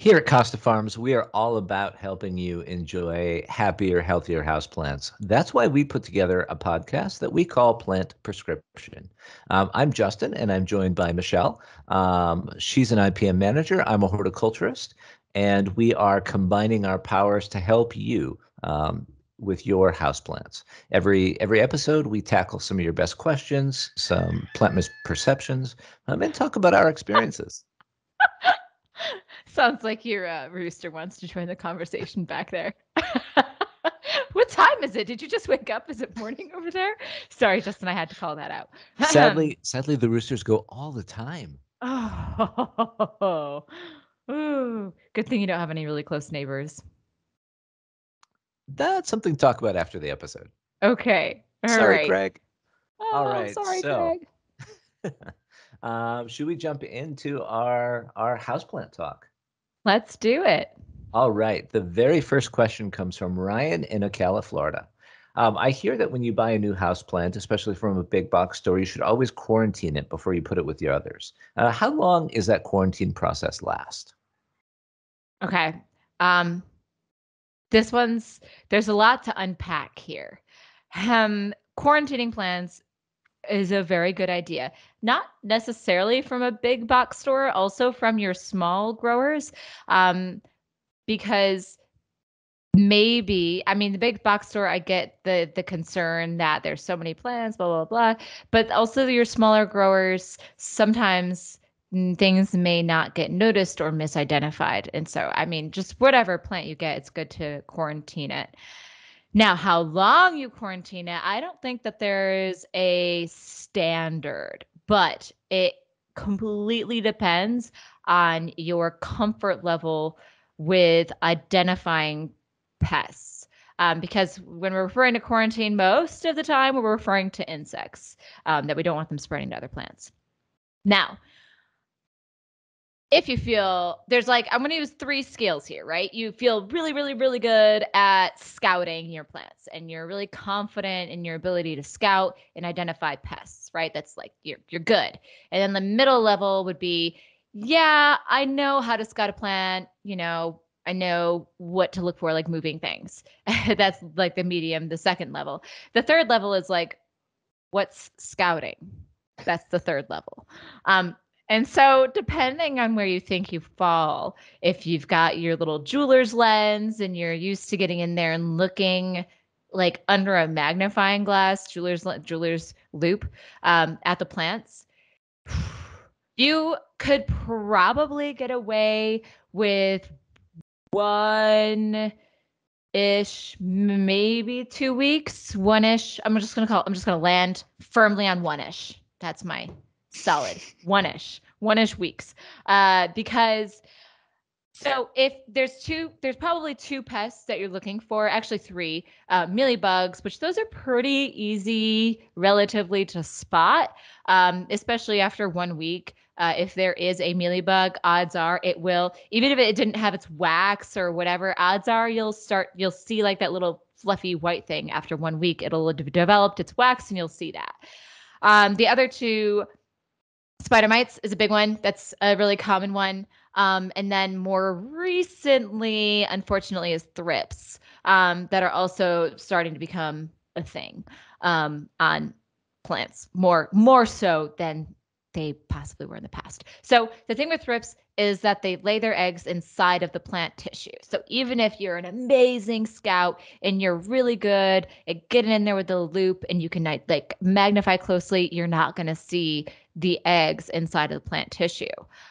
Here at Costa Farms, we are all about helping you enjoy happier, healthier houseplants. That's why we put together a podcast that we call Plant Prescription. Um, I'm Justin, and I'm joined by Michelle. Um, she's an IPM manager. I'm a horticulturist, and we are combining our powers to help you um, with your houseplants. Every every episode, we tackle some of your best questions, some plant misperceptions, um, and talk about our experiences. Sounds like your uh, rooster wants to join the conversation back there. what time is it? Did you just wake up? Is it morning over there? Sorry, Justin, I had to call that out. sadly, sadly, the roosters go all the time. Oh, ooh, good thing you don't have any really close neighbors. That's something to talk about after the episode. Okay. All sorry, right. Craig. Oh, All right, Sorry, so- Greg. um, should we jump into our our houseplant talk? Let's do it. All right. The very first question comes from Ryan in Ocala, Florida. Um, I hear that when you buy a new house plant, especially from a big box store, you should always quarantine it before you put it with your others. Uh, how long is that quarantine process last? Okay. Um, this one's there's a lot to unpack here. Um, quarantining plans is a very good idea. Not necessarily from a big box store, also from your small growers, um, because maybe I mean the big box store. I get the the concern that there's so many plants, blah blah blah, but also your smaller growers sometimes things may not get noticed or misidentified. And so, I mean, just whatever plant you get, it's good to quarantine it. Now, how long you quarantine it, I don't think that there's a standard, but it completely depends on your comfort level with identifying pests. Um, because when we're referring to quarantine, most of the time we're referring to insects um, that we don't want them spreading to other plants. Now, if you feel there's like i'm going to use three skills here right? You feel really really really good at scouting your plants and you're really confident in your ability to scout and identify pests right? That's like you're you're good. And then the middle level would be yeah i know how to scout a plant you know i know what to look for like moving things. That's like the medium the second level. The third level is like what's scouting? That's the third level. Um, and so, depending on where you think you fall, if you've got your little jeweler's lens and you're used to getting in there and looking like under a magnifying glass, jeweler's jeweler's loupe um, at the plants, you could probably get away with one ish maybe two weeks one ish i'm just gonna call i'm just gonna land firmly on one ish that's my solid. One-ish one-ish weeks. Uh because so if there's two there's probably two pests that you're looking for actually three uh, bugs which those are pretty easy relatively to spot um, especially after one week. Uh, if there is a mealybug odds are it will even if it didn't have its wax or whatever odds are you'll start you'll see like that little fluffy white thing after one week. It'll have developed its wax and you'll see that. Um, the other two spider mites is a big one. That's a really common one. Um, and then more recently, unfortunately, is thrips um, that are also starting to become a thing um, on plants more more so than they possibly were in the past. So the thing with thrips is that they lay their eggs inside of the plant tissue. So even if you're an amazing scout and you're really good at getting in there with the loupe and you can like magnify closely, you're not going to see the eggs inside of the plant tissue.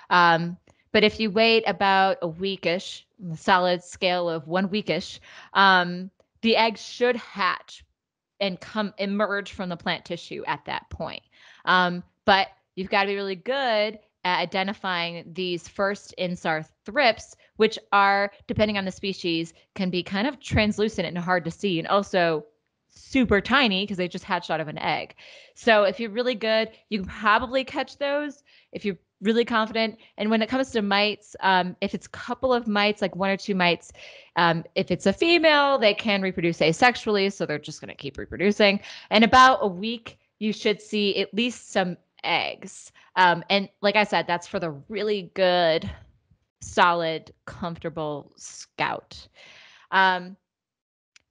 Um, but if you wait about a weekish, solid scale of one weekish, um, the eggs should hatch and come emerge from the plant tissue at that point. Um, but you've got to be really good at identifying these first instar thrips, which are, depending on the species, can be kind of translucent and hard to see, and also super tiny because they just hatched out of an egg. So if you're really good, you can probably catch those if you're really confident. And when it comes to mites, um, if it's a couple of mites, like one or two mites, um, if it's a female, they can reproduce asexually, so they're just going to keep reproducing. And about a week, you should see at least some eggs. Um, and like I said, that's for the really good solid, comfortable scout. Um,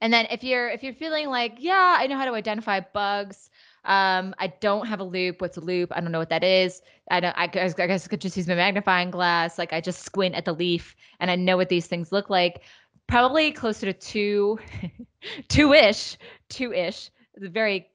and then if you're if you're feeling like, yeah, I know how to identify bugs. Um, I don't have a loupe. What's a loupe? I don't know what that is. I don't. I guess, I could just use my magnifying glass. Like I just squint at the leaf, and I know what these things look like. Probably closer to two, two-ish, two-ish. The very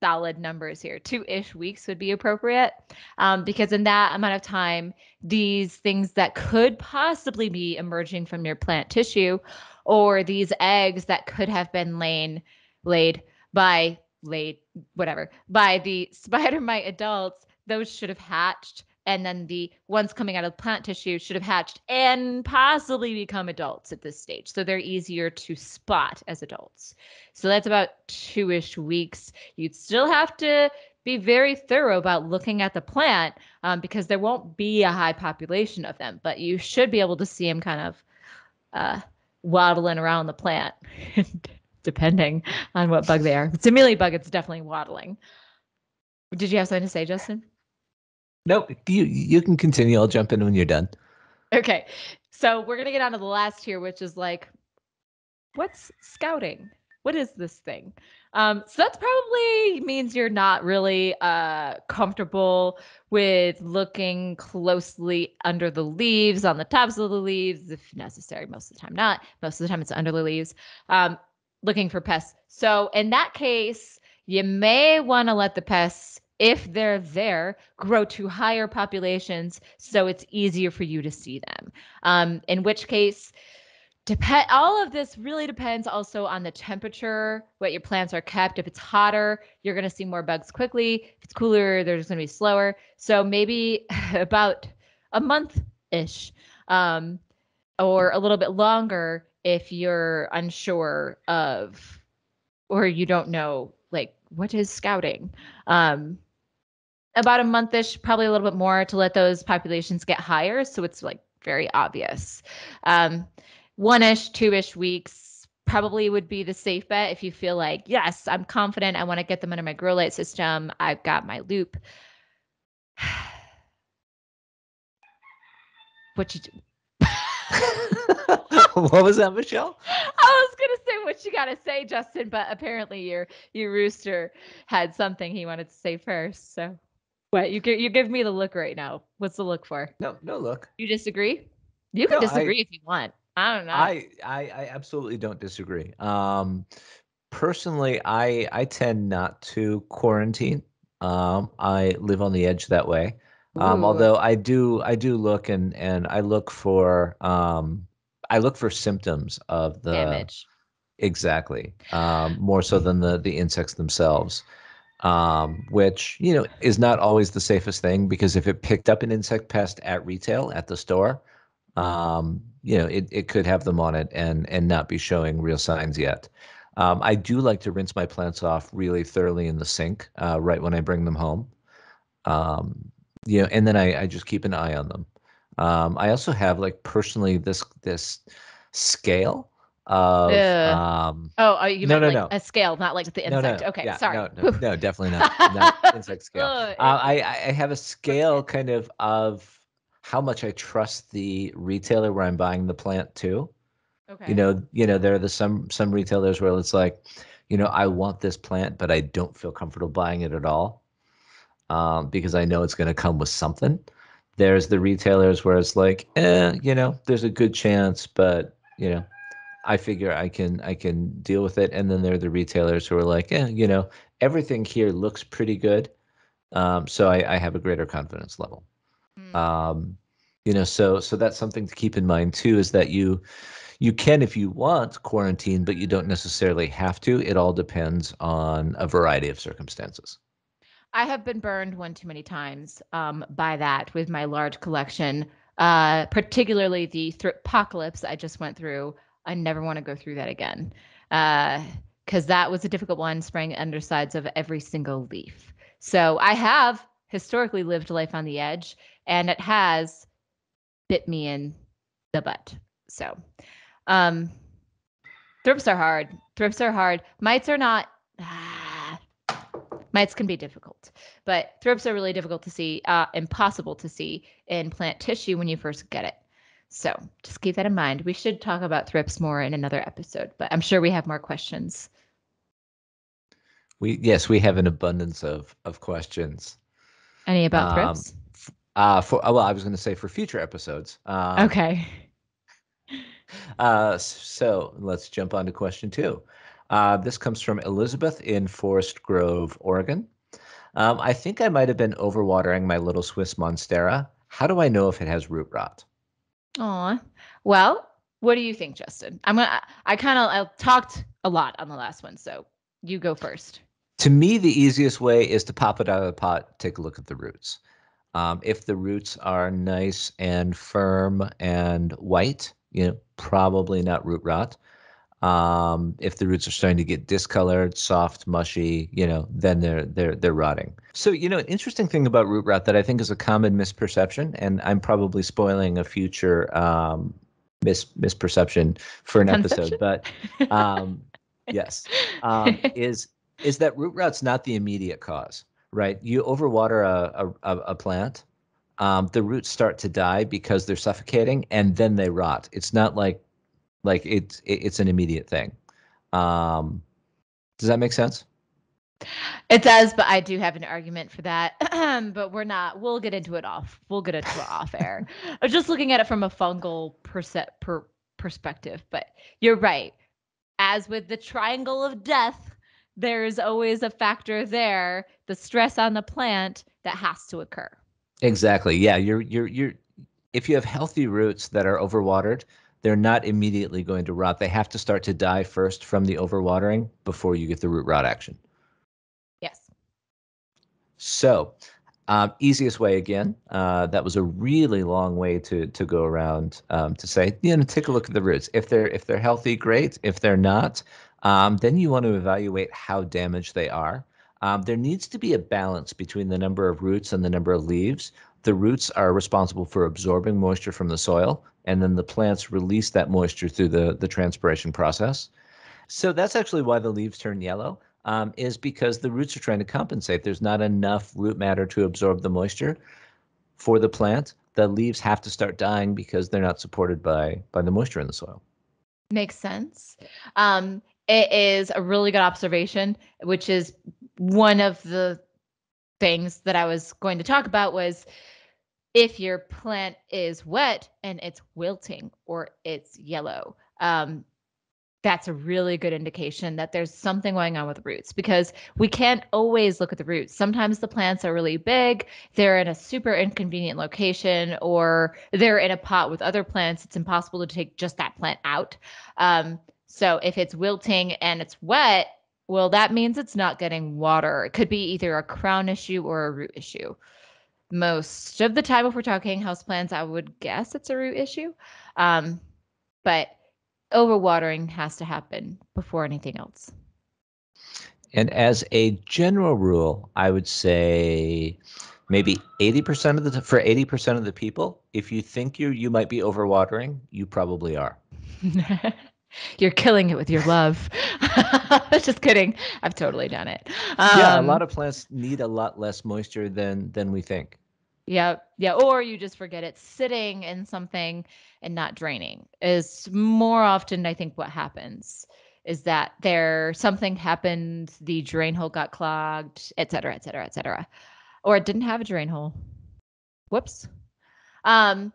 solid numbers here. Two-ish weeks would be appropriate, um, because in that amount of time, these things that could possibly be emerging from your plant tissue, or these eggs that could have been laid laid by laid whatever by the spider mite adults those should have hatched and then the ones coming out of plant tissue should have hatched and possibly become adults at this stage so they're easier to spot as adults so that's about two-ish weeks you'd still have to be very thorough about looking at the plant um, because there won't be a high population of them but you should be able to see them kind of uh, waddling around the plant depending on what bug they are. It's a mealy bug, it's definitely waddling. Did you have something to say, Justin? Nope. You you can continue. I'll jump in when you're done. Okay. So we're gonna get on to the last here, which is like, what's scouting? What is this thing? Um, so that's probably means you're not really uh, comfortable with looking closely under the leaves, on the tops of the leaves, if necessary. Most of the time, not. Most of the time, it's under the leaves. Um, looking for pests. So in that case, you may want to let the pests, if they're there, grow to higher populations so it's easier for you to see them. Um, in which case, depend all of this really depends also on the temperature what your plants are kept. If it's hotter you're going to see more bugs quickly. If it's cooler they're just going to be slower. So maybe about a month ish um, or a little bit longer if you're unsure of or you don't know like what is scouting. Um about a monthish probably a little bit more to let those populations get higher so it's like very obvious um one-ish two-ish weeks probably would be the safe bet if you feel like yes i'm confident i want to get them under my grow light system i've got my loupe. what you do what was that, Michelle? I was gonna say what you gotta say, Justin, but apparently your your rooster had something he wanted to say first. So what you give you give me the look right now. What's the look for? No, no look. You disagree? You can no, disagree I, if you want. I don't know. I, I I absolutely don't disagree. Um personally I I tend not to quarantine. Um I live on the edge that way. Um, although I do I do look and and I look for um I look for symptoms of the damage. Exactly. Um, more so than the the insects themselves. Um, which you know is not always the safest thing because if it picked up an insect pest at retail at the store, um, you know it, it could have them on it and and not be showing real signs yet. Um, I do like to rinse my plants off really thoroughly in the sink uh, right when I bring them home. Um, you know, and then I, I just keep an eye on them. Um, I also have like personally this this scale of um oh, oh you no, no, like no. a scale not like the insect no, no, okay yeah, sorry. no, no, no definitely not. Not insect scale. Uh, I I have a scale kind of of how much I trust the retailer where I'm buying the plant to. Okay. you know you know there are the some some retailers where it's like you know I want this plant but I don't feel comfortable buying it at all um, because I know it's going to come with something. There's the retailers where it's like, eh, you know, there's a good chance, but you know, I figure I can I can deal with it. And then there are the retailers who are like, eh, you know, everything here looks pretty good, um, so I, I have a greater confidence level. Mm. Um, you know, so so that's something to keep in mind too. Is that you you can if you want quarantine, but you don't necessarily have to. It all depends on a variety of circumstances. I have been burned one too many times um, by that with my large collection, uh, particularly the apocalypse I just went through. I never want to go through that again because uh, that was a difficult one, spraying undersides of every single leaf. So I have historically lived life on the edge, and it has bit me in the butt. So, um, thrips are hard. Thrips are hard. Mites are not. Ah, Mites can be difficult, but thrips are really difficult to see, uh, impossible to see in plant tissue when you first get it. So just keep that in mind. We should talk about thrips more in another episode, but I'm sure we have more questions. We yes, we have an abundance of of questions. Any about um, thrips? Uh, for well, I was going to say for future episodes. Um, okay. Uh, so let's jump on to question two. Uh, this comes from Elizabeth in Forest Grove, Oregon. Um, I think I might have been overwatering my little Swiss Monstera. How do I know if it has root rot? Aw. Well, what do you think, Justin? I'm gonna. I kind of I talked a lot on the last one, so you go first. To me, the easiest way is to pop it out of the pot, take a look at the roots. Um, if the roots are nice and firm and white, you know, probably not root rot. Um, if the roots are starting to get discolored, soft, mushy, you know, then they're they're they're rotting. So, you know, an interesting thing about root rot that I think is a common misperception, and I'm probably spoiling a future um, mis misperception for an episode, but um, yes, um, is is that root rot's not the immediate cause, right? You overwater a a, a plant, um, the roots start to die because they're suffocating, and then they rot. It's not like like it's it's an immediate thing. Um, does that make sense? It does, but I do have an argument for that. but we're not. We'll get into it off. We'll get into it off air. I was just looking at it from a fungal perse- per perspective. But you're right. As with the triangle of death, there's always a factor there, the stress on the plant that has to occur. Exactly. Yeah. You're you're you're. If you have healthy roots that are overwatered, they're not immediately going to rot. They have to start to die first from the overwatering before you get the root rot action. Yes. So, um, easiest way again. Uh, that was a really long way to to go around um, to say, you know, take a look at the roots. If they're if they're healthy, great. If they're not, um, then you want to evaluate how damaged they are. Um, there needs to be a balance between the number of roots and the number of leaves. The roots are responsible for absorbing moisture from the soil, and then the plants release that moisture through the, the transpiration process. So that's actually why the leaves turn yellow, um, is because the roots are trying to compensate. There's not enough root matter to absorb the moisture for the plant. The leaves have to start dying because they're not supported by by the moisture in the soil. Makes sense. Um, it is a really good observation, which is one of the things that I was going to talk about was if your plant is wet and it's wilting or it's yellow, um, that's a really good indication that there's something going on with roots because we can't always look at the roots. Sometimes the plants are really big, they're in a super inconvenient location, or they're in a pot with other plants. It's impossible to take just that plant out. Um, so if it's wilting and it's wet, well, that means it's not getting water. It could be either a crown issue or a root issue most of the time if we're talking houseplants i would guess it's a root issue. Um, but overwatering has to happen before anything else. And as a general rule i would say maybe 80% of the for 80% of the people if you think you you might be overwatering you probably are you're killing it with your love just kidding i've totally done it um, yeah a lot of plants need a lot less moisture than than we think yeah. Yeah. Or you just forget it sitting in something and not draining is more often, I think, what happens is that there something happened, the drain hole got clogged, et cetera, et cetera, et cetera. Or it didn't have a drain hole. Whoops. Um,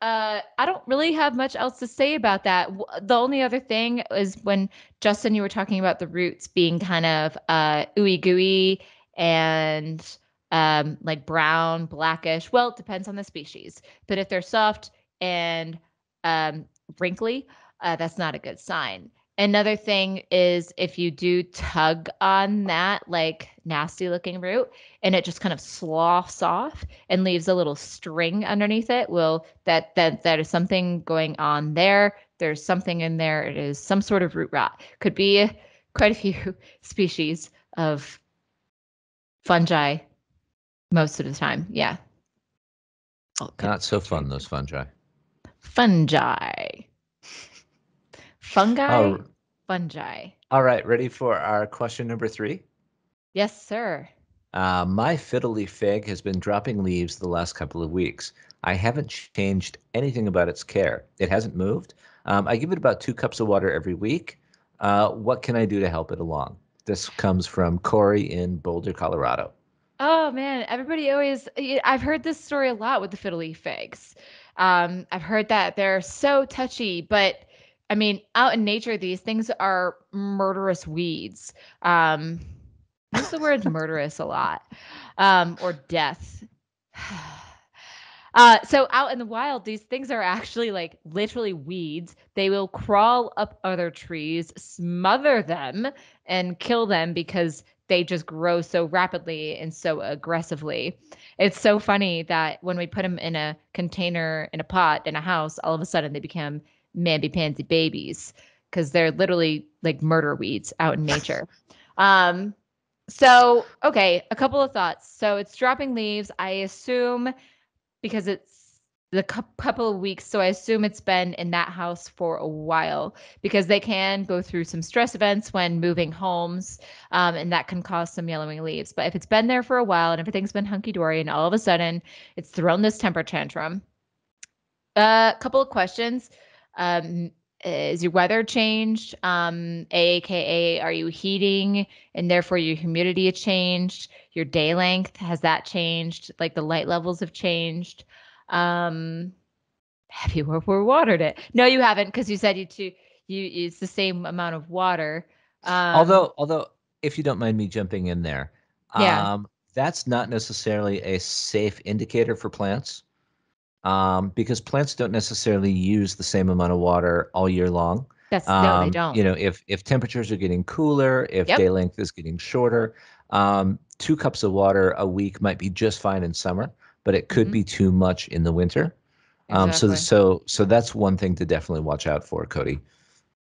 uh, I don't really have much else to say about that. The only other thing is when Justin, you were talking about the roots being kind of uh, ooey gooey and um, like brown, blackish. Well, it depends on the species. But if they're soft and um, wrinkly, uh, that's not a good sign. Another thing is if you do tug on that like nasty looking root and it just kind of sloughs off and leaves a little string underneath it, well, that that that is something going on there. There's something in there. It is some sort of root rot. Could be quite a few species of fungi most of the time. Yeah. Okay. Not so fun, those fungi. Fungi. Fungi? Oh. Fungi. All right. Ready for our question number three? Yes, sir. Uh, my fiddle leaf fig has been dropping leaves the last couple of weeks. I haven't changed anything about its care. It hasn't moved. Um, I give it about two cups of water every week. Uh, what can I do to help it along? This comes from Corey in Boulder, Colorado. Oh man, everybody always. I've heard this story a lot with the fiddle leaf figs. Um, I've heard that they're so touchy, but I mean, out in nature, these things are murderous weeds. Um, use the word murderous a lot, um, or death. Uh, so out in the wild, these things are actually like literally weeds. They will crawl up other trees, smother them, and kill them because they just grow so rapidly and so aggressively. It's so funny that when we put them in a container, in a pot, in a house, all of a sudden they become mamby pansy babies because they're literally like murder weeds out in nature. um, so, okay, a couple of thoughts. So it's dropping leaves. I assume because it's the couple of weeks. So I assume it's been in that house for a while because they can go through some stress events when moving homes, um, and that can cause some yellowing leaves. But if it's been there for a while and everything's been hunky dory, and all of a sudden it's thrown this temper tantrum, a uh, couple of questions. Um, is your weather changed? Um, AKA, are you heating and therefore your humidity changed? Your day length, has that changed? Like the light levels have changed? Um, have you ever watered it? No, you haven't because you said you to you it's the same amount of water. Um, although, although, if you don't mind me jumping in there, yeah. Um, that's not necessarily a safe indicator for plants um, because plants don't necessarily use the same amount of water all year long. That's um, no, they um, don't. You know, if if temperatures are getting cooler, if yep. day length is getting shorter, um, two cups of water a week might be just fine in summer, but it could mm-hmm. be too much in the winter. Um, so so so that's one thing to definitely watch out for, Cody.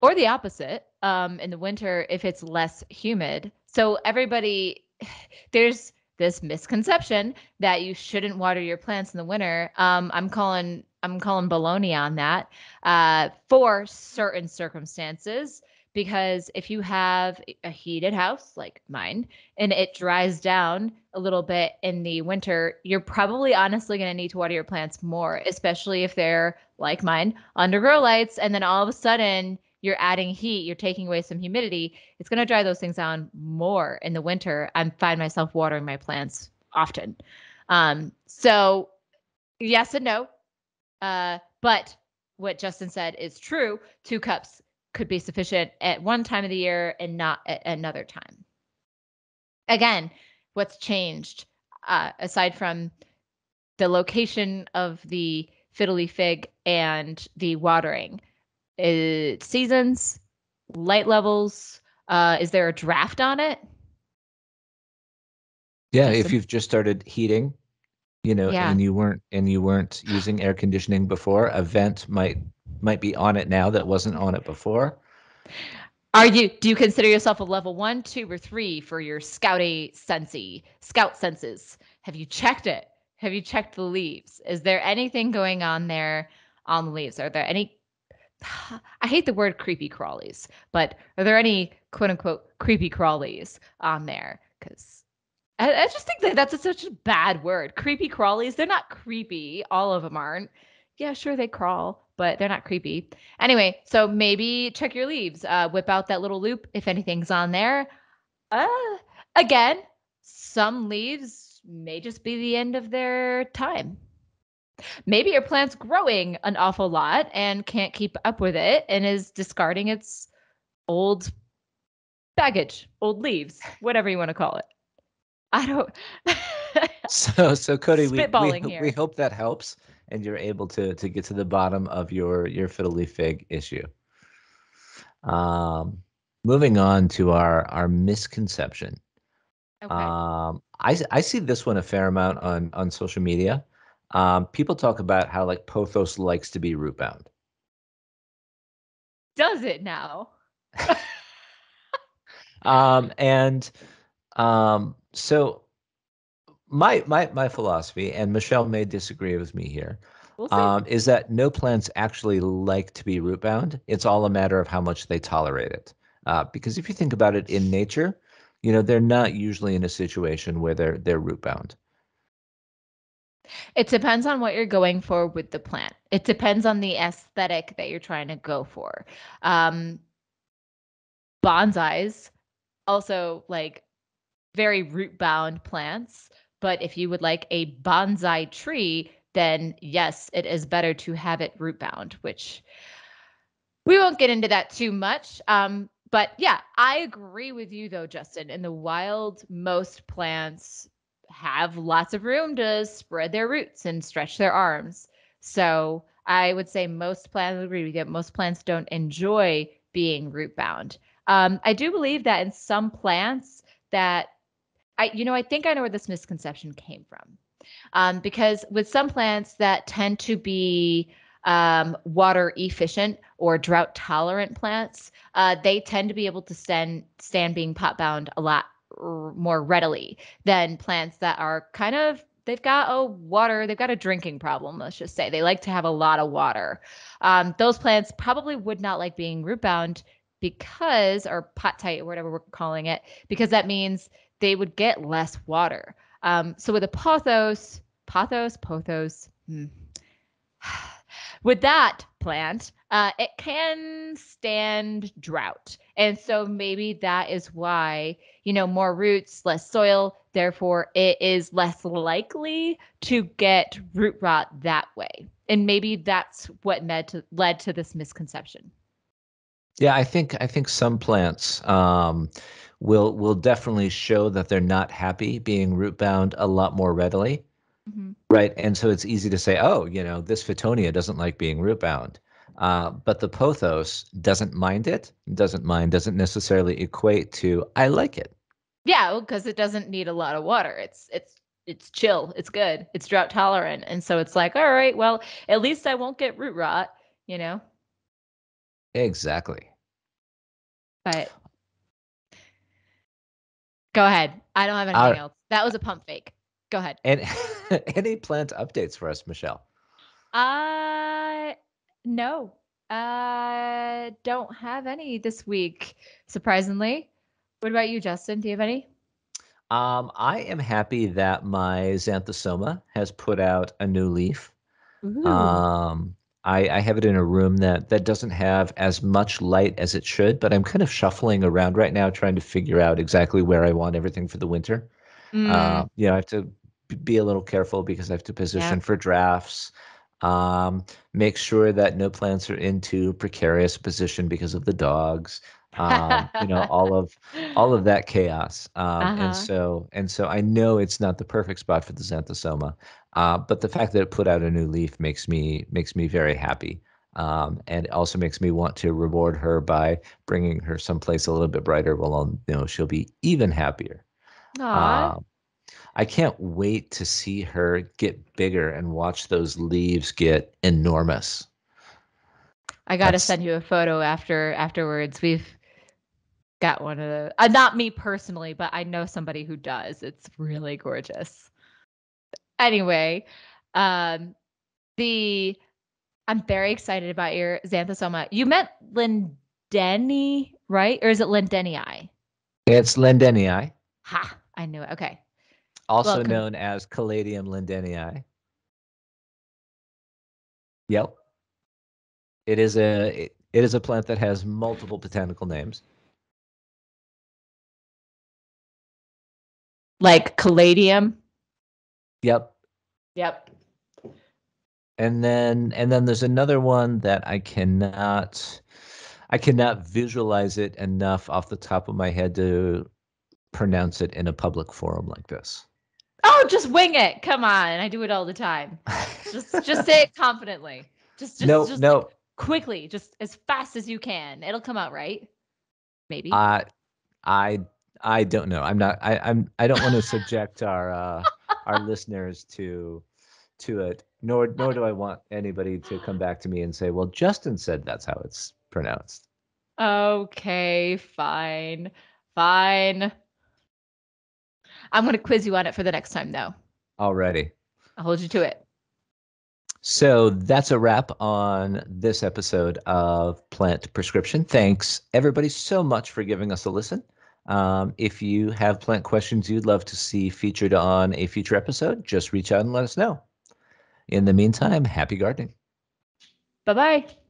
Or the opposite. Um, in the winter, if it's less humid. So everybody, there's this misconception that you shouldn't water your plants in the winter. Um, I'm calling I'm calling baloney on that uh, for certain circumstances. Because if you have a heated house like mine and it dries down a little bit in the winter, you're probably honestly going to need to water your plants more, especially if they're like mine under grow lights. And then all of a sudden, you're adding heat, you're taking away some humidity, it's going to dry those things down more in the winter. I find myself watering my plants often. Um, so, yes and no. Uh, but what Justin said is true. Two cups could be sufficient at one time of the year and not at another time. Again, what's changed uh, aside from the location of the fiddly fig and the watering? Uh, seasons, light levels. Uh, is there a draft on it? Yeah, if you've just started heating, you know, yeah. and you weren't and you weren't using air conditioning before, a vent might might be on it now that wasn't on it before. Are you do you consider yourself a level one, two, or three for your scouty sensey scout senses? Have you checked it? Have you checked the leaves? Is there anything going on there on the leaves? Are there any I hate the word creepy crawlies, but are there any quote unquote creepy crawlies on there? Because I, I, just think that that's a, such a bad word. Creepy crawlies, they're not creepy. All of them aren't. Yeah, sure, they crawl, but they're not creepy. Anyway, so maybe check your leaves, uh, whip out that little loupe if anything's on there. Uh, again, some leaves may just be the end of their time. Maybe your plant's growing an awful lot and can't keep up with it and is discarding its old baggage, old leaves, whatever you want to call it. I don't. so, so Cody, we, we, we hope that helps and you're able to to get to the bottom of your your fiddle leaf fig issue. Um, moving on to our our misconception. Okay. Um, I I see this one a fair amount on on social media. Um, people talk about how like Pothos likes to be root bound. Does it now? um, and um, so my my my philosophy, and Michelle may disagree with me here, we'll um, is that no plants actually like to be root bound. It's all a matter of how much they tolerate it. Uh, because if you think about it in nature, you know they're not usually in a situation where they're they're root bound. It depends on what you're going for with the plant. It depends on the aesthetic that you're trying to go for. Um, bonsais, also like very root bound plants. But if you would like a bonsai tree, then yes, it is better to have it root bound, which we won't get into that too much. Um, but yeah, I agree with you though, Justin. In the wild, most plants have lots of room to spread their roots and stretch their arms. So I would say most plants agree with you. Most plants don't enjoy being root bound. Um, I do believe that in some plants that I, you know, I think I know where this misconception came from. Um, because with some plants that tend to be um, water efficient or drought tolerant plants, uh, they tend to be able to stand stand being pot bound a lot more readily than plants that are kind of they've got a water they've got a drinking problem let's just say. They like to have a lot of water. Um, those plants probably would not like being root bound because or pot tight or whatever we're calling it because that means they would get less water. Um, so with a pothos pothos pothos hmm. with that plant, uh, it can stand drought. And so maybe that is why, you know, more roots, less soil, therefore it is less likely to get root rot that way. And maybe that's what led to, led to this misconception. Yeah, I think I think some plants um, will will definitely show that they're not happy being root bound a lot more readily. Mm-hmm. Right. And so it's easy to say, oh, you know, this Fittonia doesn't like being root bound. Uh, but the pothos doesn't mind it, doesn't mind, doesn't necessarily equate to I like it. Yeah, because it doesn't need a lot of water. It's it's it's chill. It's good. It's drought tolerant. And so it's like, all right, well, at least I won't get root rot, you know? Exactly. But go ahead. I don't have anything uh, else. That was a pump fake. Go ahead. And any plant updates for us, Michelle? Uh no. Uh don't have any this week, surprisingly. What about you, Justin? Do you have any? Um, I am happy that my Xanthosoma has put out a new leaf. Ooh. Um, I, I have it in a room that that doesn't have as much light as it should, but I'm kind of shuffling around right now, trying to figure out exactly where I want everything for the winter. Mm. Uh, you know, I have to be a little careful because I have to position yeah. for drafts. Um, make sure that no plants are into precarious position because of the dogs. Um, you know, all of all of that chaos. Um, uh-huh. And so and so I know it's not the perfect spot for the xanthosoma, uh, but the fact that it put out a new leaf makes me makes me very happy. Um, and it also makes me want to reward her by bringing her someplace a little bit brighter. Well, I'll you know, she'll be even happier. Aww. Um, I can't wait to see her get bigger and watch those leaves get enormous. I got to send you a photo after afterwards. We've got one of the uh, not me personally, but I know somebody who does. It's really gorgeous. Anyway, um the I'm very excited about your Xanthosoma. You met Lindeni, right? Or is it Lindenii? It's Lindenii. Ha, I knew it. Okay also Welcome. known as Caladium lindenii. Yep. It is a it, it is a plant that has multiple botanical names. Like caladium. Yep. Yep. And then and then there's another one that I cannot I cannot visualize it enough off the top of my head to pronounce it in a public forum like this. Oh, just wing it. Come on. I do it all the time. just just say it confidently. Just just no, just no. Like quickly, just as fast as you can. It'll come out right. Maybe. Uh I I don't know. I'm not I I'm I don't want to subject our uh our listeners to to it. Nor nor do I want anybody to come back to me and say, "Well, Justin said that's how it's pronounced." Okay, fine. Fine. I'm going to quiz you on it for the next time, though. Already. I'll hold you to it. So that's a wrap on this episode of Plant Prescription. Thanks, everybody, so much for giving us a listen. Um, if you have plant questions you'd love to see featured on a future episode, just reach out and let us know. In the meantime, happy gardening. Bye bye.